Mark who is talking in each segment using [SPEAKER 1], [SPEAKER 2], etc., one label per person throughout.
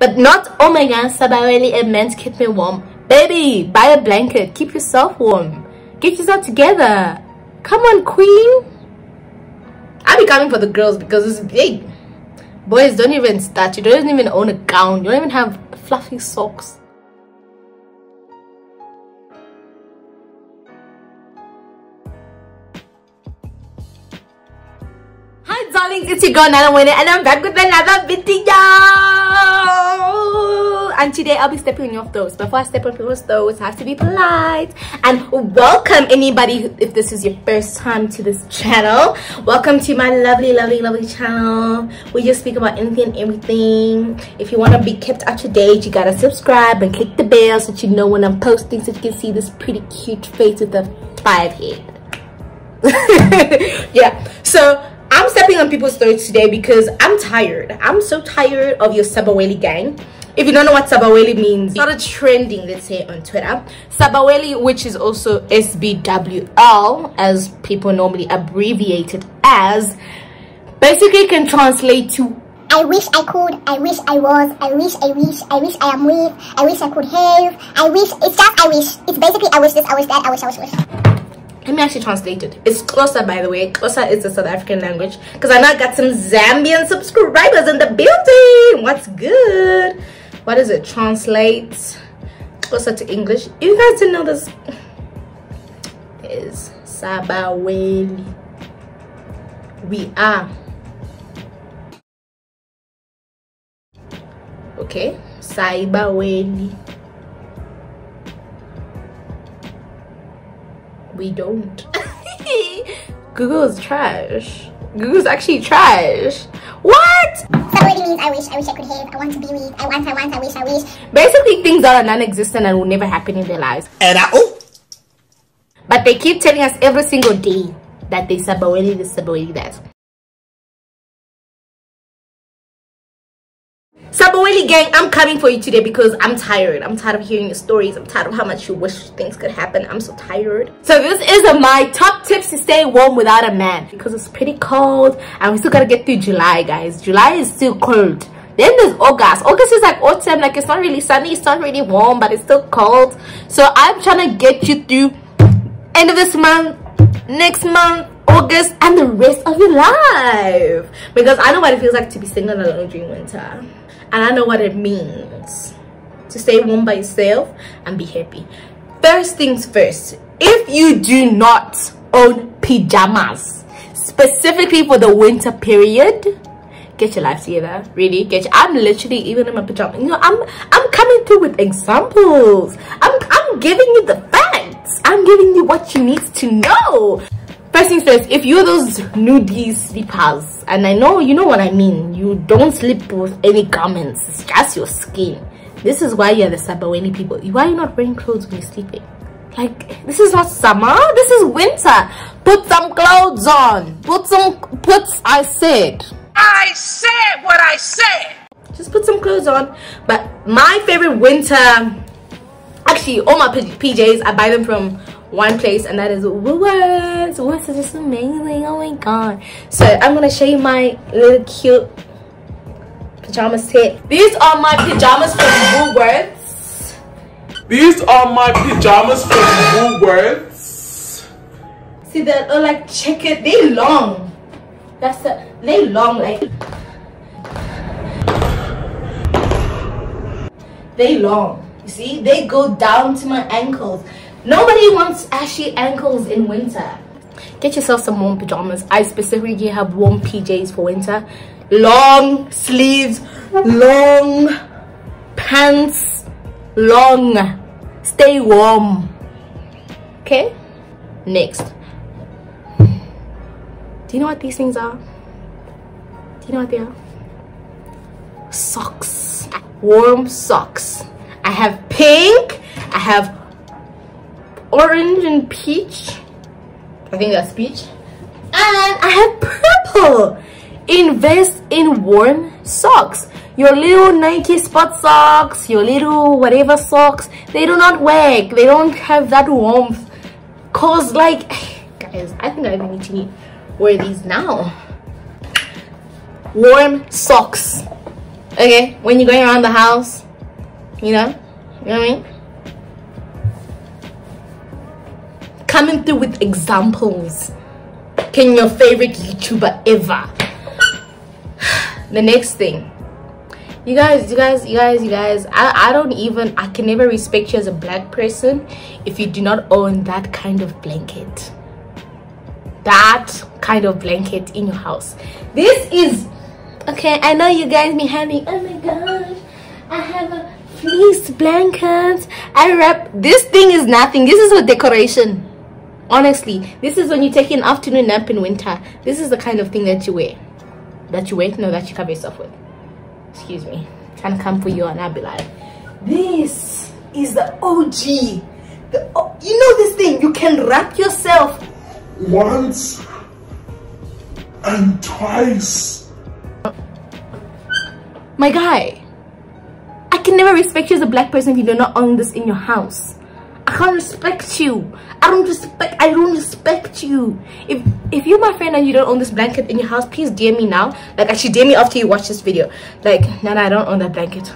[SPEAKER 1] But not, oh my god, Sabaweli it meant keep me warm. Baby, buy a blanket. Keep yourself warm. Get yourself together. Come on, queen. I'll be coming for the girls because it's big. Boys don't even start. You don't even own a gown. You don't even have fluffy socks. Hi darlings, it's your girl Nana Mwene and I'm back with another video! And today I'll be stepping on your toes. Before I step on people's toes, I have to be polite and welcome anybody if this is your first time to this channel. Welcome to my lovely, lovely, lovely channel. We just speak about anything and everything. If you want to be kept up to date, you gotta subscribe and click the bell so that you know when I'm posting so you can see this pretty cute face with the five head. yeah, so I'm stepping on people's toes today because I'm tired. I'm so tired of your Sabaweli gang. If you don't know what Sabaweli means, it started trending, let's say, on Twitter. Sabaweli, which is also SBWL, as people normally abbreviate it as, basically can translate to
[SPEAKER 2] I wish I could, I wish I was, I wish, I wish, I wish I am with, I wish I could have, I wish, it's just I wish. It's basically I wish this, I wish that, I wish, I wish, I wish.
[SPEAKER 1] Let me actually translate it. It's Xhosa by the way. Xhosa is the south african language. Because i now got some zambian subscribers in the building. What's good? What does it? Translate. Xhosa to english. You guys didn't know this is sabaweli. We are. Okay. Saibaweli we don't. Google is trash. Google's actually trash. What?
[SPEAKER 2] Sabaweli means I wish, I wish I could have, I want to be with, I want, I want, I wish, I wish.
[SPEAKER 1] basically things that are non-existent and will never happen in their lives.
[SPEAKER 3] And I oh.
[SPEAKER 1] But they keep telling us every single day that they sabaweli this sabaweli that Sabaweli gang, I'm coming for you today because I'm tired. I'm tired of hearing your stories. I'm tired of how much you wish things could happen. I'm so tired. So this is my top tips to stay warm without a man because it's pretty cold and we still gotta get through July, guys. July is still cold. Then there's August. August is like autumn. Like it's not really sunny. It's not really warm, but it's still cold. So I'm trying to get you through end of this month, next month, August, and the rest of your life. Because I know what it feels like to be single alone during winter. And I know what it means. To stay warm by yourself and be happy. First things first, if you do not own pajamas, specifically for the winter period, get your life together. Really get your, i'm literally even in my pajamas you know i'm i'm coming through with examples. I'm i'm giving you the facts. I'm giving you what you need to know first things first if you're those nudie sleepers and i know you know what i mean you don't sleep with any garments it's just your skin. This is why you're the sabaweni people. Why are you not wearing clothes when you're sleeping? Like this is not summer this is winter. Put some clothes on. Put some put i said.
[SPEAKER 3] I said what I said.
[SPEAKER 1] just put some clothes on. But my favorite winter actually all my pjs i buy them from one place and that is woolworths. Woolworths is just amazing. Oh my god. So i'm gonna show you my little cute pajamas set these are my pajamas from woolworths.
[SPEAKER 4] These are my pajamas from Woolworths.
[SPEAKER 1] see that oh like check it they long. That's the they long like they long. You see they go down to my ankles nobody wants ashy ankles in winter. Get yourself some warm pajamas. I specifically have warm pjs for winter. Long sleeves long pants long. Stay warm. Okay? Next. Do you know what these things are? Do you know what they are? Socks. Warm socks. I have pink i have orange and peach. I think that's peach. And i have purple. Invest in warm socks. Your little nike sport socks your little whatever socks they do not work. They don't have that warmth. Cause like guys i think i need to wear these now. Warm socks. Okay, when you're going around the house, you know, you know what I mean? Coming through with examples. Can your favorite YouTuber ever? The next thing. You guys, you guys, you guys, you guys, I, I don't even, I can never respect you as a black person if you do not own that kind of blanket. That kind of blanket in your house. This is okay i know you guys be having oh my gosh i have a fleece blanket i wrap this thing is nothing this is a decoration honestly this is when you take an afternoon nap in winter this is the kind of thing that you wear that you wear no that you cover yourself with excuse me trying to come for you and i'll be like this is the og the oh, you know this thing you can wrap yourself
[SPEAKER 4] Once and twice.
[SPEAKER 1] My guy, I can never respect you as a black person if you do not own this in your house. I can't respect you. I don't respect I don't respect you. If if you're my friend and you don't own this blanket in your house, please DM me now. Like actually DM me after you watch this video. Like, no, no, I don't own that blanket.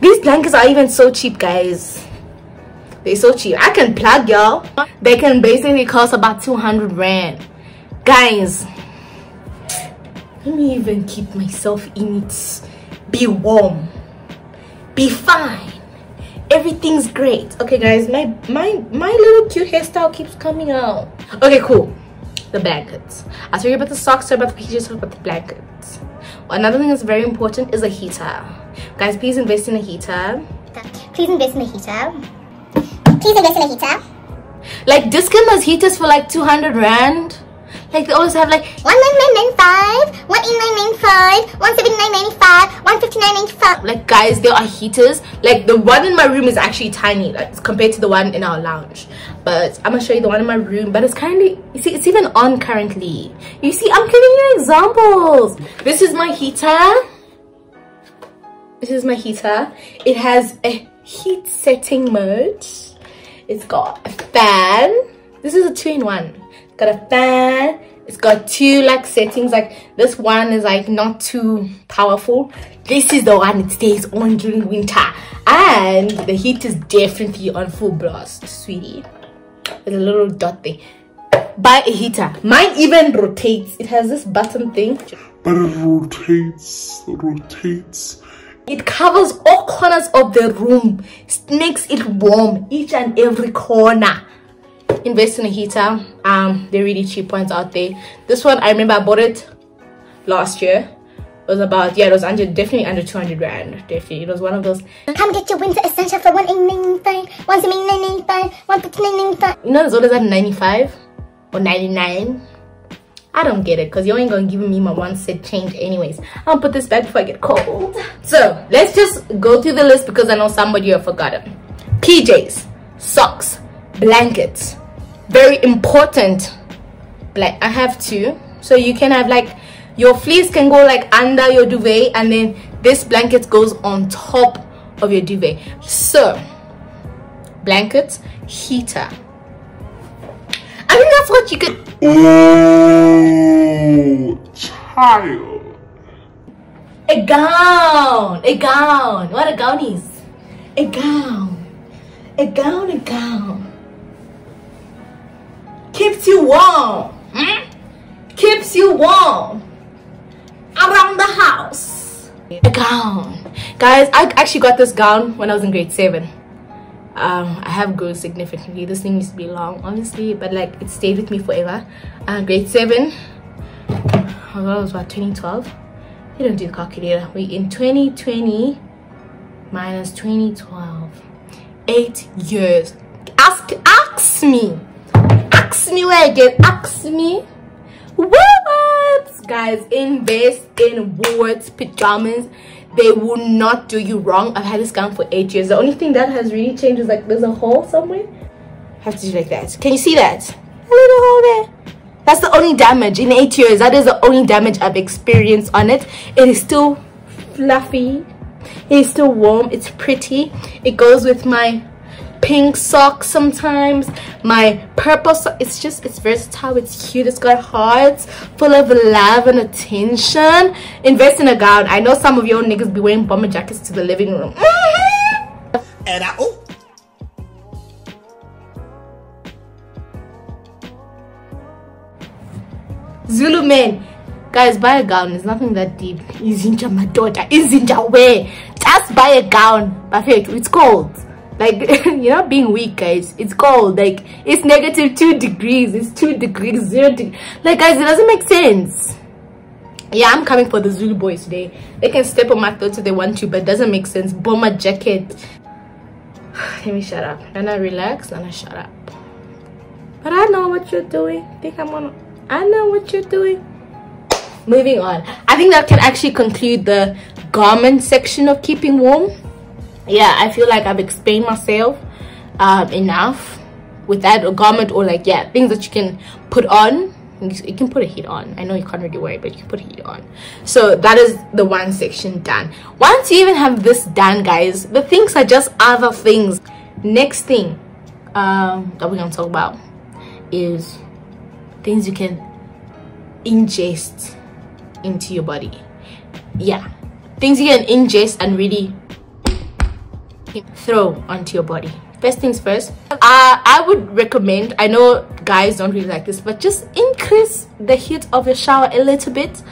[SPEAKER 1] These blankets are even so cheap, guys. They're so cheap. I can plug y'all. They can basically cost about 200 rand. Guys, let me even keep myself in it be warm be fine everything's great. Okay guys my my my little cute hairstyle keeps coming out. Okay cool. The blankets. I told you about the socks about the pages about the blankets. Another thing that's very important is a heater. Guys please invest in a heater.
[SPEAKER 2] Please invest in a heater. Please invest in a heater.
[SPEAKER 1] like discount those heaters for like 200 rand like they always have like
[SPEAKER 2] One nine nine nine five, one eight nine nine five, one seventy nine ninety five, one fifty nine ninety five.
[SPEAKER 1] like guys there are heaters. Like the one in my room is actually tiny like compared to the one in our lounge. But i'm gonna show you the one in my room but it's currently you see it's even on currently. You see i'm giving you examples. This is my heater. This is my heater. It has a heat setting mode. It's got a fan. This is a two-in-one got a fan it's got two like settings like this one is like not too powerful. This is the one it stays on during winter and the heat is definitely on full blast sweetie. There's a little dot there. Buy a heater. Mine even rotates. It has this button thing.
[SPEAKER 4] But it rotates, rotates.
[SPEAKER 1] it covers all corners of the room it makes it warm each and every corner invest in a heater. Um they're really cheap ones out there. This one i remember i bought it last year. It was about yeah it was under definitely under 200 rand definitely. It was one of those.
[SPEAKER 2] Come get your winter essential for one eight nine five, one seventy nine ninety five, one fifty nine ninety five.
[SPEAKER 1] you know there's always at 95 or 99 i don't get it because you ain't gonna give me my one set change anyways. I'll put this back before i get cold. So let's just go through the list because i know somebody have forgotten. Pjs socks blankets. Very important. Like i have two. So you can have like your fleece can go like under your duvet and then this blanket goes on top of your duvet. So blankets heater. I think that's what you could
[SPEAKER 4] Oh, child.
[SPEAKER 1] a gown. A gown. What a gown is. A gown. A gown a gown keeps you warm. Hmm? keeps you warm. Around the house. A gown. Guys i actually got this gown when i was in grade seven. Um i have grown significantly. This thing used to be long honestly but like it stayed with me forever. Uh, grade seven. Oh, that was about 2012 you don't do the calculator. We in 2020 minus 2012 eight years. Ask ask me i get ask me Woolworths guys invest in Woolworths pajamas they will not do you wrong. I've had this gown for eight years. The only thing that has really changed is like there's a hole somewhere. Have to do like that. Can you see that? A little hole there. That's the only damage. In eight years that is the only damage i've experienced on it. It is still fluffy. It is still warm. It's pretty. It goes with my pink socks sometimes my purple sock it's just it's versatile it's cute it's got hearts full of love and attention invest in a gown i know some of your niggas be wearing bomber jackets to the living room
[SPEAKER 5] and I oh
[SPEAKER 1] Zulu men, guys, buy a gown. It's nothing that deep. Izinja, my daughter. Izinja, wear. Just buy a gown. Perfect. It's cold. Like, you're not being weak, guys. It's cold. Like, it's negative two degrees. It's two degrees, zero. Like, guys, it doesn't make sense. Yeah, I'm coming for the Zulu boys today. They can step on my throat if they want to, but it doesn't make sense. Bomber jacket. Let me shut up. And I relax and I shut up. But I know what you're doing. Think I'm gonna I know what you're doing. Moving on. I think that can actually conclude the garment section of keeping warm. Yeah, I feel like I've explained myself um, enough with that a garment or like yeah things that you can put on. You can put a heat on. I know you can't really wear it but you can put a heat on. So that is the one section done. Once you even have this done guys the things are just other things. Next thing um that we're gonna talk about is things you can ingest into your body. Yeah things you can ingest and really throw onto your body. First things first uh, i would recommend i know guys don't really like this but just increase the heat of your shower a little bit.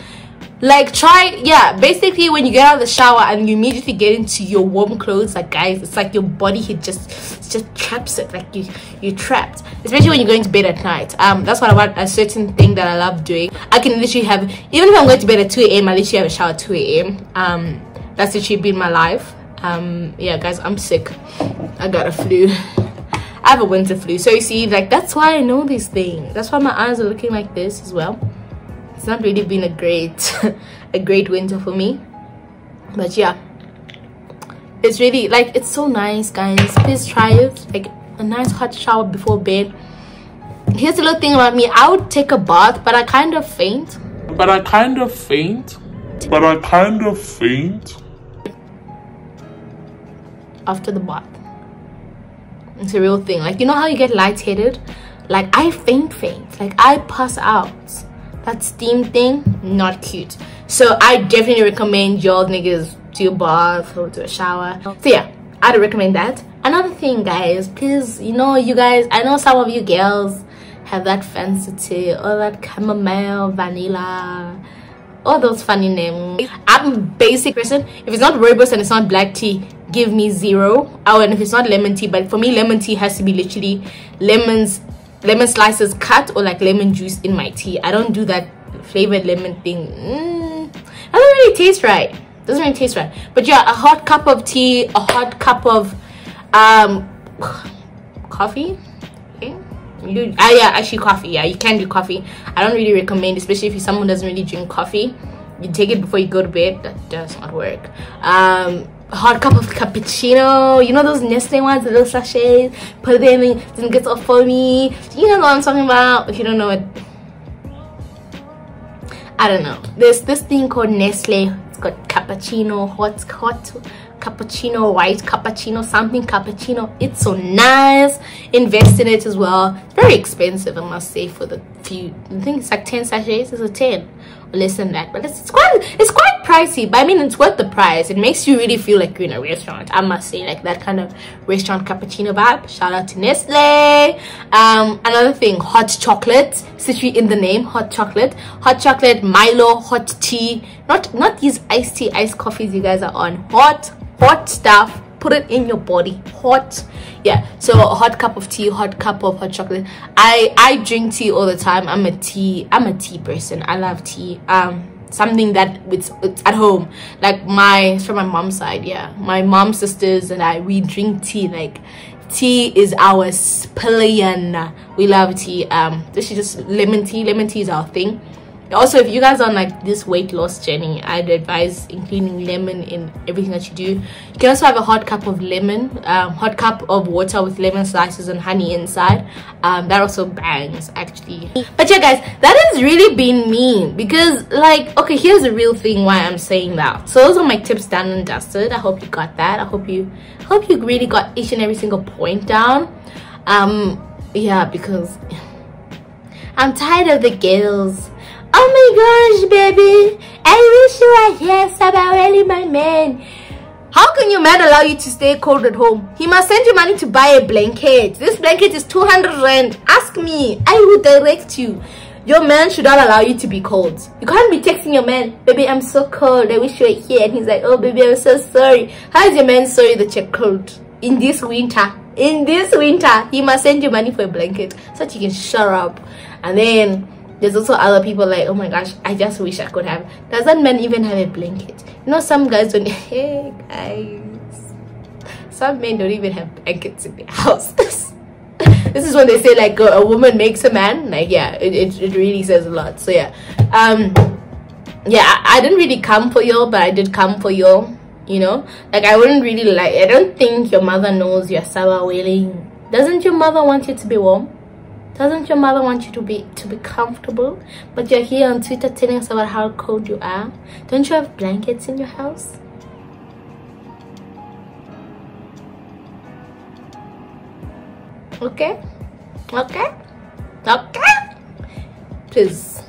[SPEAKER 1] Like try yeah basically when you get out of the shower and you immediately get into your warm clothes like guys it's like your body heat just just traps it like you you're trapped. Especially when you're going to bed at night. Um that's what i want a certain thing that i love doing. I can literally have even if i'm going to bed at 2 a.m i literally have a shower at 2 a.m um that's literally been my life um yeah guys i'm sick. I got a flu. I have a winter flu. So you see like that's why i know these things. That's why my eyes are looking like this as well. It's not really been a great a great winter for me. But yeah. It's really like it's so nice guys. Please try it. Like a nice hot shower before bed. Here's a little thing about me. I would take a bath but i kind of faint.
[SPEAKER 4] But I kind of faint. But I kind of faint.
[SPEAKER 1] After the bath. It's a real thing. Like you know how you get lightheaded? Like i faint faint. Like i pass out. That steam thing not cute. So i definitely recommend y'all niggas to a bath or to a shower. So yeah i'd recommend that. Another thing guys please you know you guys i know some of you girls have that fancy tea or that chamomile vanilla all those funny names. I'm basic person. If it's not rooibos and it's not black tea give me zero. Oh and if it's not lemon tea but for me lemon tea has to be literally lemons lemon slices cut or like lemon juice in my tea. I don't do that flavored lemon thing. Mm, doesn't really taste right. Doesn't really taste right. But yeah a hot cup of tea a hot cup of um coffee? You ah yeah actually coffee. Yeah you can do coffee. I don't really recommend especially if someone doesn't really drink coffee. You take it before you go to bed. That does not work. Um hot cup of cappuccino you know those nestle ones the little sachets put them in then get gets for me. you know what i'm talking about if you don't know it. I don't know. There's this thing called nestle. It's got cappuccino hot hot cappuccino white cappuccino something cappuccino. It's so nice. Invest in it as well. Very expensive i must say for the few i think it's like 10 sachets. It's a 10 or less than that. But it's, it's quite it's quite pricey but i mean it's worth the price. It makes you really feel like you're in a restaurant i must say. Like that kind of restaurant cappuccino vibe. Shout out to nestle. Um another thing hot chocolate. Literally in the name hot chocolate. Hot chocolate milo hot tea. Not not these iced tea iced coffees you guys are on. Hot hot stuff put it in your body. Hot. Yeah. So a hot cup of tea hot cup of hot chocolate. I i drink tea all the time. I'm a tea i'm a tea person. I love tea. Um something that it's, it's at home. Like my from my mom's side yeah. My mom's sisters and i we drink tea. Like tea is our spillion we love tea. Um this is just lemon tea. Lemon tea is our thing also if you guys are on like this weight loss journey i'd advise including lemon in everything that you do. You can also have a hot cup of lemon um, hot cup of water with lemon slices and honey inside. Um, that also bangs actually. But yeah guys that has really been me because like okay here's the real thing why i'm saying that. So those are my tips done and dusted. I hope you got that. I hope you hope you really got each and every single point down. Um yeah because i'm tired of the girls Oh my gosh, baby. I wish you were here, Sabaweli, my man. How can your man allow you to stay cold at home? He must send you money to buy a blanket. This blanket is 200 rand. Ask me. I will direct you. Your man should not allow you to be cold. You can't be texting your man, baby, I'm so cold. I wish you were here. And he's like, oh, baby, I'm so sorry. How is your man sorry that you're cold? In this winter. In this winter, he must send you money for a blanket so that you can shut up. And then there's also other people like oh my gosh i just wish i could have. Doesn't men even have a blanket? You know some guys don't hey guys. Some men don't even have blankets in their house. This is when they say like a, a, woman makes a man. Like yeah it, it, it really says a lot. So yeah. Um yeah I, I didn't really come for y'all but i did come for you you know? Like i wouldn't really like i don't think your mother knows you're sabawelling doesn't your mother want you to be warm doesn't your mother want you to be to be comfortable? But you're here on Twitter telling us about how cold you are. Don't you have blankets in your house? Okay? Okay? Okay? Please.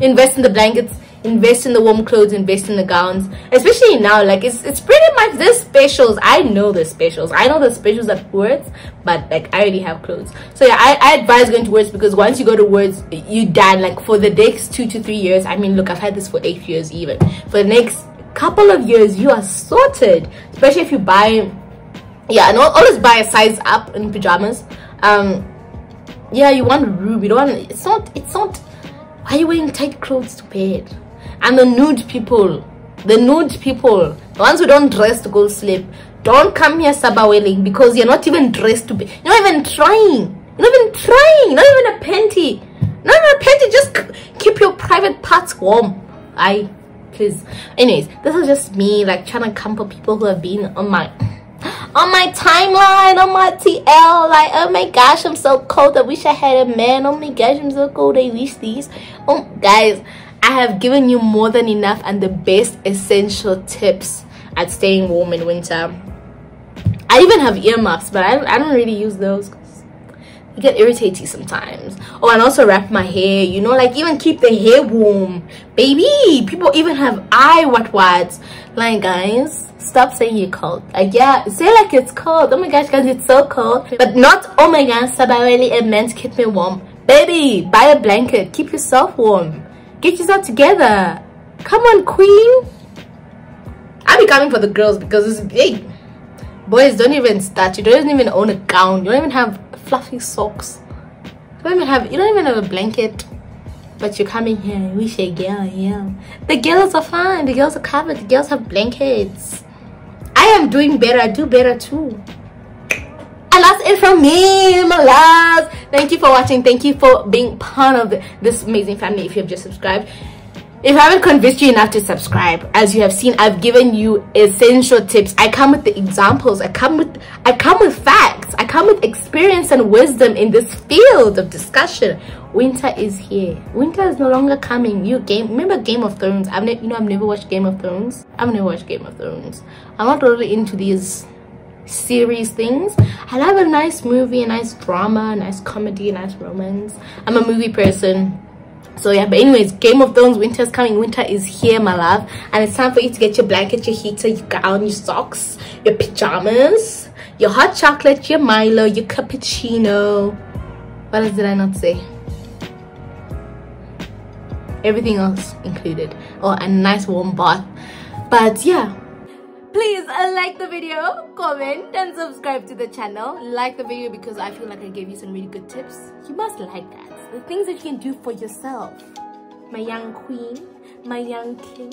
[SPEAKER 1] Invest in the blankets invest in the warm clothes invest in the gowns especially now like it's it's pretty much this specials. I know the specials. I know the specials at words but like i already have clothes. So yeah I, I advise going to words because once you go to words you done like for the next two to three years i mean look i've had this for eight years even. For the next couple of years you are sorted. Especially if you buy yeah and always buy a size up in pajamas. Um yeah you want room you don't want it's not it's not why are you wearing tight clothes to bed and the nude people the nude people the ones who don't dress to go sleep don't come here sabawelling because you're not even dressed to be you're not even trying. You're not even trying. Not even a panty. Not even a panty. Just keep your private parts warm. I please. Anyways this is just me like trying to come comfort people who have been on my on my timeline on my tl like oh my gosh i'm so cold. I wish i had a man. Oh my gosh i'm so cold. I wish these. Oh guys I have given you more than enough and the best essential tips at staying warm in winter. I even have earmuffs, but I, I don't really use those you get irritating sometimes. Oh, and also wrap my hair, you know, like even keep the hair warm. Baby, people even have eye what what. Like, guys, stop saying you're cold. Like, yeah, say like it's cold. Oh my gosh, guys, it's so cold. But not, oh my gosh, Sabaweli, it meant keep me warm. Baby, buy a blanket. Keep yourself warm. Get yourself together. Come on, queen. I'll be coming for the girls because it's big. Boys, don't even start. You don't even own a gown. You don't even have fluffy socks. You don't even have you don't even have a blanket. But you're coming here. We say girl, yeah. The girls are fine. The girls are covered. The girls have blankets. I am doing better. I do better too and that's it from me my loves thank you for watching thank you for being part of this amazing family if you have just subscribed if I haven't convinced you enough to subscribe, as you have seen, I've given you essential tips. I come with the examples. I come with I come with facts. I come with experience and wisdom in this field of discussion. Winter is here. Winter is no longer coming. You game remember Game of Thrones? I've never. you know I've never watched Game of Thrones. I've never watched Game of Thrones. I'm not really into these series things. I love a nice movie a nice drama a nice comedy a nice romance. I'm a movie person. So yeah but anyways game of thrones winter's coming. Winter is here my love. And it's time for you to get your blanket your heater your gown your socks your pajamas your hot chocolate your milo your cappuccino. What else did i not say? Everything else included. Or oh, a nice warm bath. But yeah please uh, like the video comment and subscribe to the channel. Like the video because i feel like i gave you some really good tips. You must like that. The things that you can do for yourself. My young queen my young king.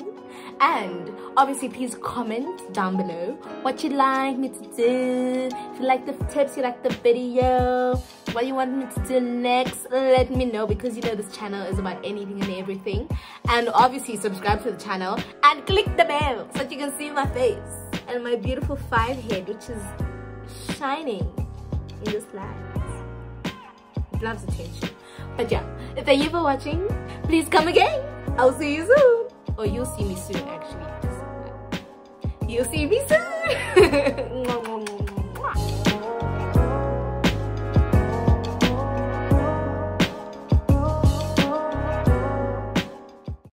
[SPEAKER 1] And obviously please comment down below what you'd like me to do. If you like the tips you like the video what you want me to do next let me know because you know this channel is about anything and everything. And obviously subscribe to the channel and click the bell so that you can see my face and my beautiful five head which is shining in this light. Loves attention. But yeah thank you for watching please come again i'll see you soon. Or you'll see me soon actually. You'll see me soon